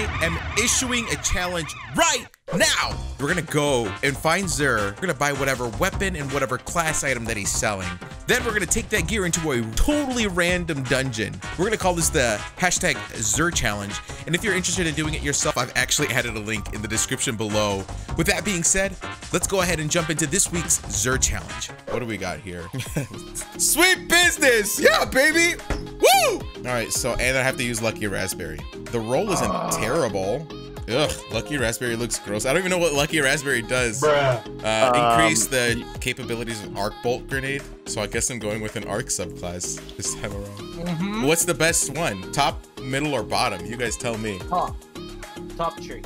I am issuing a challenge right now. We're gonna go and find Xur. We're gonna buy whatever weapon and whatever class item that he's selling. Then we're gonna take that gear into a totally random dungeon. We're gonna call this the hashtag Xur challenge. And if you're interested in doing it yourself, I've actually added a link in the description below. With that being said, let's go ahead and jump into this week's Xur challenge. What do we got here? Sweet business! Yeah, baby! Woo! All right, so, and I have to use Lucky Raspberry. The roll isn't ah. terrible. Ugh, Lucky Raspberry looks gross. I don't even know what Lucky Raspberry does. Uh, increase Um, the capabilities of Arc Bolt Grenade. So I guess I'm going with an Arc subclass this time around. Mm-hmm. What's the best one? Top, middle, or bottom? You guys tell me. Top. Top tree.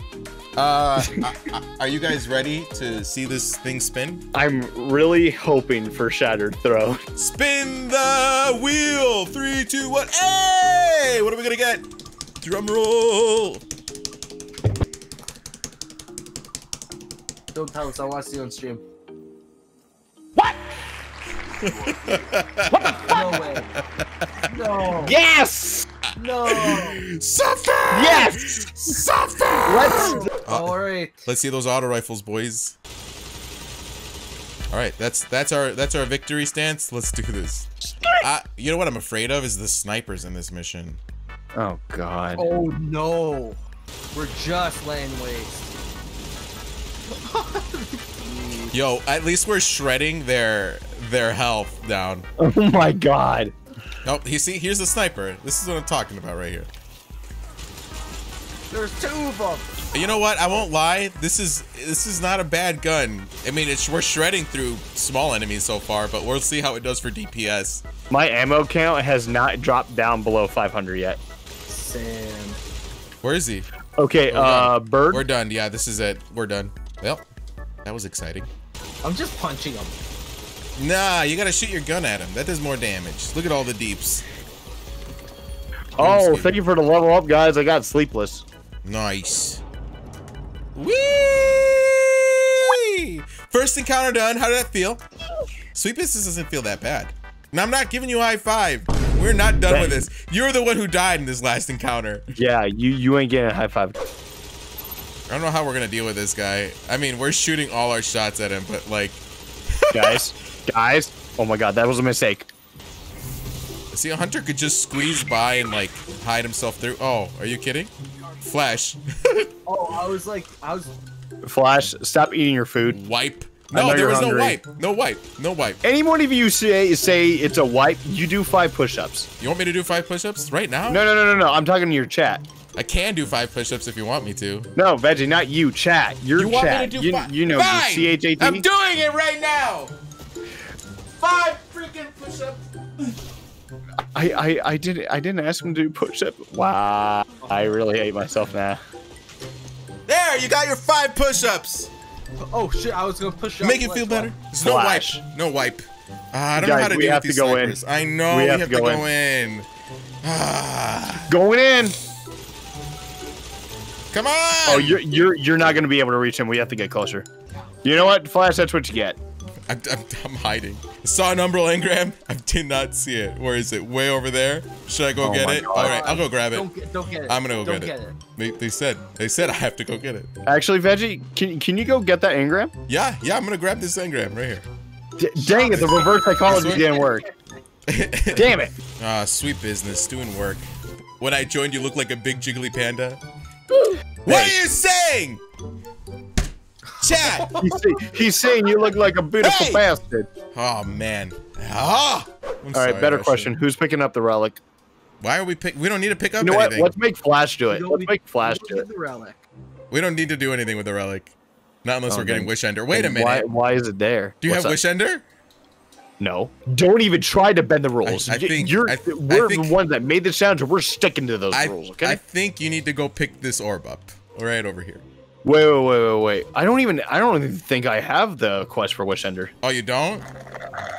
Uh, I- I- are you guys ready to see this thing spin? I'm really hoping for Shattered Throne. Spin the wheel! Three, two, one. Hey! What are we gonna get? Drum roll! Don't tell us. I want to see you on stream. What? no way. No. Yes! No. Suffer! Yes! Suffer! Let's. All right. Let's see those auto rifles, boys. All right, that's that's our that's our victory stance. Let's do this. Uh, you know what I'm afraid of is the snipers in this mission. Oh God. Oh no. We're just laying waste. Yo, at least we're shredding their their health down. Oh my God. Nope, you see, here's the sniper. This is what I'm talking about right here. There's two of them. You know what? I won't lie. This is this is not a bad gun. I mean, it's we're shredding through small enemies so far, but we'll see how it does for DPS. My ammo count has not dropped down below 500 yet. Sam. Where is he? Okay, We're uh, done. bird. We're done. Yeah, this is it. We're done. Well, that was exciting. I'm just punching him. Nah, you gotta shoot your gun at him. That does more damage. Look at all the deeps. Oh, thank you for the level up, guys. I got sleepless. Nice. Whee! First encounter done. How did that feel? Sweet business doesn't feel that bad. Now I'm not giving you a high five. We're not done with this. You're the one who died in this last encounter. Yeah, you you ain't getting a high five. I don't know how we're gonna deal with this guy. I mean, we're shooting all our shots at him, but like, guys, guys. Oh my God, that was a mistake. see, a hunter could just squeeze by and like hide himself through. Oh, are you kidding? Flash. Oh, I was like, I was. Flash, stop eating your food. wipe. No, there you're was no wipe. No wipe. No wipe. Any one of you say say it's a wipe, you do five push-ups. You want me to do five push-ups right now? No, no, no, no, no. I'm talking to your chat. I can do five push-ups if you want me to. No, Veggie, not you. Chat. Your You want me to do you, five? you know, Fine! C H A T. I'm doing it right now. Five freaking push-ups. I, I, I didn't I didn't ask him to do push-up. Wow, I really hate myself now. There, you got your five push-ups. Oh shit! I was gonna push. up. Make it feel better. There's no wipe. No wipe. Ah, I don't Guys, know how to we deal have with to these go in. I know we have, to go, in. Ah, Going in. Come on. Oh, you're you're you're not gonna be able to reach him. We have to get closer. You know what, Flash? That's what you get. I'm, I'm, I'm hiding. I saw an umbral engram. I did not see it. Where is it? Way over there. Should I go Oh get it? God. All right, I'll go grab it. Don't get. Don't get it. I'm gonna go don't get, it. They, they said they said I have to go get it. Actually, Veggie, can can you go get that engram? Yeah, yeah, I'm gonna grab this engram right here. D- dang it, the reverse psychology didn't work. Damn it. Ah, sweet business, doing work. When I joined, you looked like a big jiggly panda. What are you saying? Chat. He's, say- he's saying you look like a beautiful Hey! bastard. Oh man. Ah. I'm All sorry, right, better Russian. question. Who's picking up the relic? Why are we pick? We don't need to pick up You know what? Let's make Flash do it. Let's be- make Flash do get it. The relic. We don't need to do anything with the relic. Not unless Oh, we're getting then- Wish Ender. Wait a minute. Why, why is it there? do you What's have up? Wish Ender? No. Don't even try to bend the rules. I Y- think- You're, I- I we're think- the ones that made this challenge, and we're sticking to those I, rules, okay? I think you need to go pick this orb up. Right over here. Wait, wait, wait, wait, wait. I don't even. I don't even think I have the quest for Wish Ender. Oh, you don't?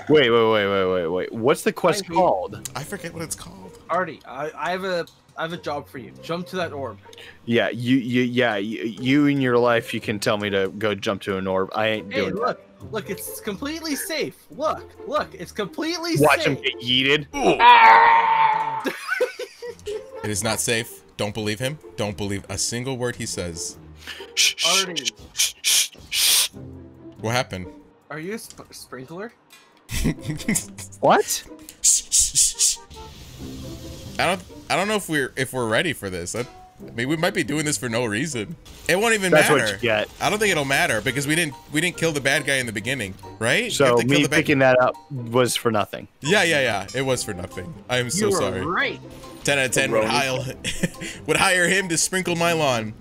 Wait, wait, wait, wait, wait, wait. What's the quest I hate- called? I forget what it's called. Artie, I, I have a I have a job for you. Jump to that orb. Yeah, you, you, yeah, you, you in your life, you can tell me to go jump to an orb. I ain't Hey, doing look, look, it's completely safe. Look, look, it's completely safe. Watch him safe. get yeeted. It is not safe. Don't believe him. Don't believe a single word he says. Shh, shh, Artie, shh, shh, shh. What happened? are you a sp- sprinkler? What? I don't. I don't know if we're if we're ready for this. I, I mean, we might be doing this for no reason. It won't even That's matter. what you get. I don't think it'll matter because we didn't we didn't kill the bad guy in the beginning, right? You So have to kill me the bad- picking that up was for nothing. Yeah, yeah, yeah. It was for nothing. I am so you were sorry. right. Ten out of ten would hire would hire him to sprinkle my lawn.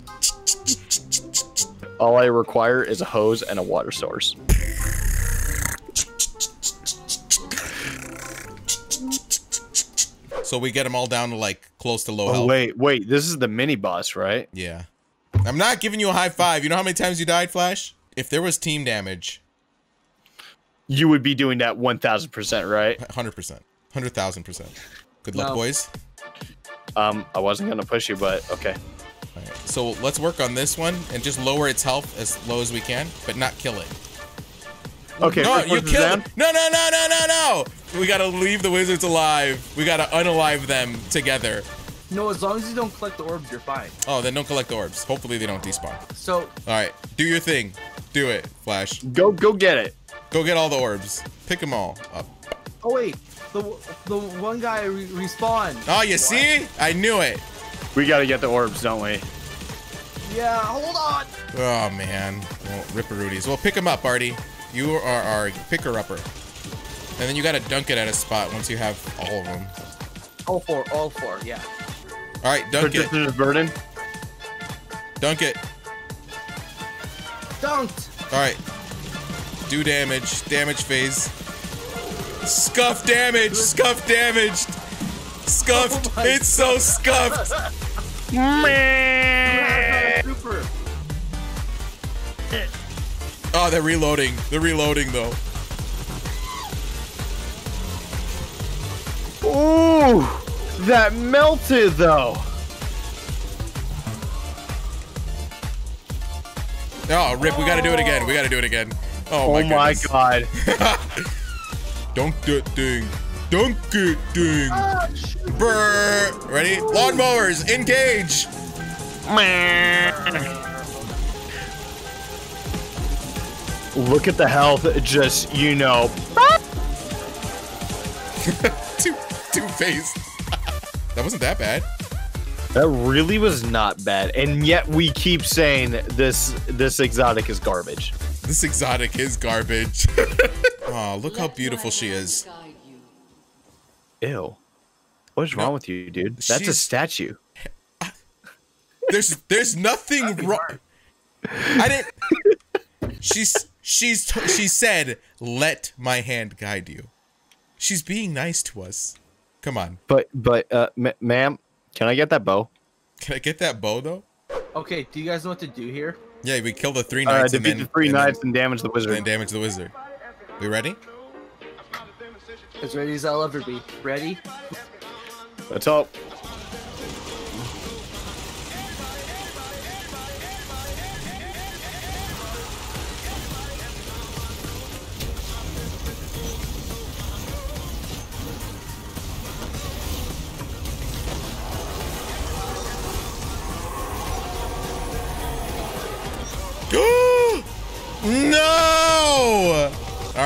All I require is a hose and a water source. So we get them all down to like close to low Oh health. wait, wait. This is the mini boss, right? Yeah. I'm not giving you a high five. You know how many times you died, Flash? If there was team damage, You would be doing that one thousand percent, right? 100%. 100,000%. Good luck, No. boys. Um, I wasn't gonna push you, but okay. All right. So let's work on this one and just lower its health as low as we can, but not kill it. Okay, No, you person's killed No, no, no, no, no, no. We gotta leave the wizards alive. We gotta unalive them together. No, as long as you don't collect the orbs, you're fine. Oh, then don't collect the orbs. Hopefully they don't despawn. So, All right, do your thing. Do it, Flash. Go, go get it. Go get all the orbs. Pick them all up. oh wait, the the one guy re- respawned. Oh, you see? I knew it. We gotta get the orbs, don't we? Yeah, hold on. Oh man, well, Ripperoodies. Well, pick them up, Artie. You are our picker upper. And then you gotta dunk it at a spot once you have all of them. All four, all four, yeah. All right, dunk it. Persistent burden. Dunk it. Dunked. All right. Do damage. Damage phase. Scuff damage. Scuff damaged. Scuffed. Oh it's so scuffed. Super. Oh, they're reloading. They're reloading though. Ooh, that melted though. Oh, rip. We gotta do it again. We gotta do it again. Oh, Oh my, my, goodness. god. Dunk that thing. Dunk it thing. Oh, shoot. Brr. Ready? Lawnmowers, engage. Look at the health. Just you know. Two, two face. that wasn't that bad. That really was not bad, and yet we keep saying this this exotic is garbage. This exotic is garbage. oh, look how beautiful she is. Ew. What is No, wrong with you, dude? That's a she's- statue. There's there's nothing wrong. I didn't. She's she's she said, "Let my hand guide you." She's being nice to us. Come on, But but uh, ma- ma'am, can I get that bow? can I get that bow though? Okay, do you guys know what to do here? Yeah, we kill the three Uh, knights and defeat then the three and then- and damage the and wizard. damage the wizard. We ready? As ready as I'll ever be. Ready? Let's hope.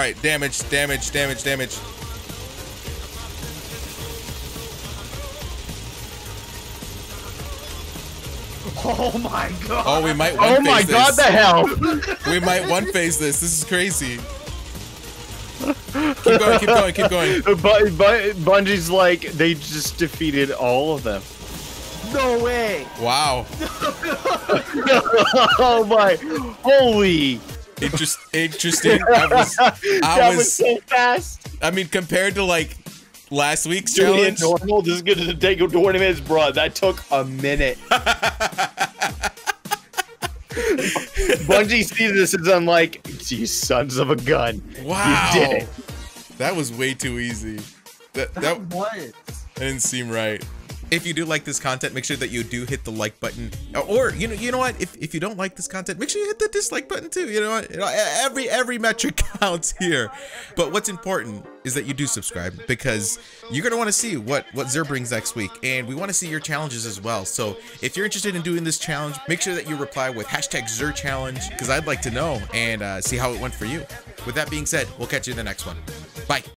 Right, damage, damage, damage, damage. Oh my god. Oh, we might. Oh one my phase god, this. the hell. We might one phase this. This is crazy. Keep going, keep going, keep going. but, but Bungie's like they just defeated all of them. No way. Wow. oh my! Holy! Interest, interesting. I was, I that was was, so fast. I mean, compared to like last week's Dude, in challenge, normal, this is gonna take 20 minutes, bro. That took a minute. Bungie sees this and I'm like, you sons of a gun. wow, You did it. that was way too easy. That that, That that didn't seem right. If you do like this content, make sure that you do hit the like button. Or you know, you know what? If, if you don't like this content, make sure you hit the dislike button too. You know what? You know, every every metric counts here. But what's important is that you do subscribe because you're gonna want to see what what Xur brings next week, and we want to see your challenges as well. So if you're interested in doing this challenge, make sure that you reply with hashtag Xur challenge because I'd like to know and uh, see how it went for you. With that being said, we'll catch you in the next one. Bye.